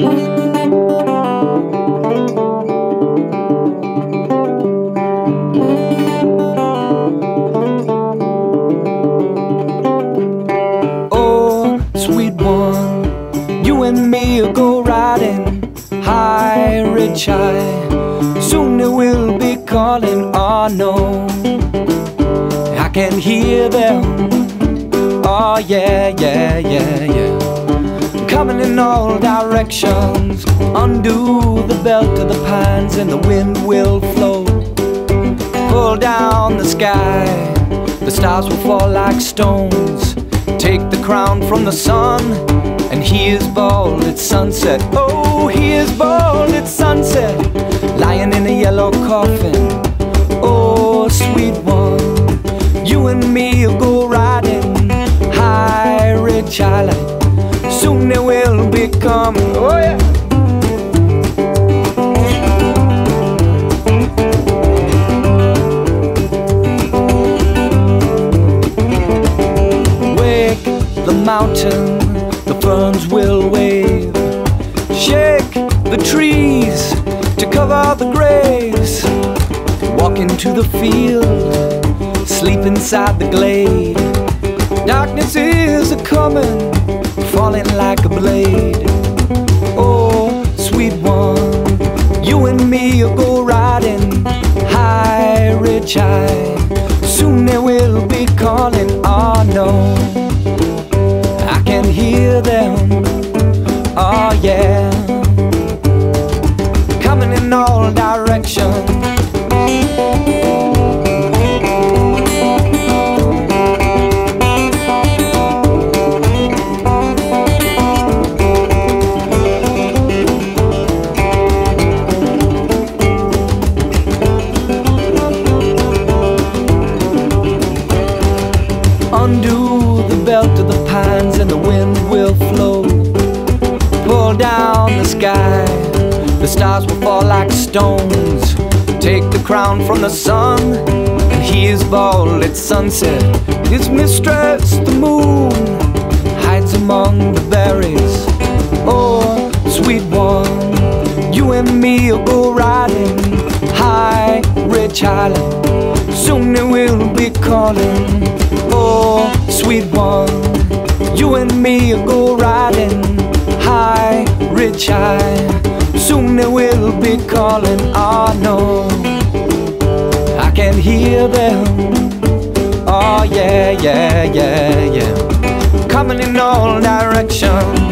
Oh, sweet one, you and me will go riding high, rich high. Soon they will be calling, oh no. I can hear them, oh yeah, yeah, yeah, yeah. Coming in all directions, undo the belt of the pines, and the wind will flow. Pull down the sky, the stars will fall like stones. Take the crown from the sun, and he is bald at sunset. Oh, he is bald at sunset, lying in a yellow coffin. Oh, sweet one, Oh, yeah. Wake the mountain, the ferns will wave. Shake the trees to cover the graves. Walk into the field, sleep inside the glade. Darkness is a coming, falling like a blade. One, you and me will go riding high, rich high. Stars will fall like stones. Take the crown from the sun, and he is bald at sunset. His mistress, the moon, hides among the berries. Oh, sweet one, you and me will go riding high, rich island. Soon they will be calling. Oh, sweet one, you and me will go riding high, rich high. Soon they will be calling. Oh no, I can hear them. Oh yeah, yeah, yeah, yeah. Coming in all directions.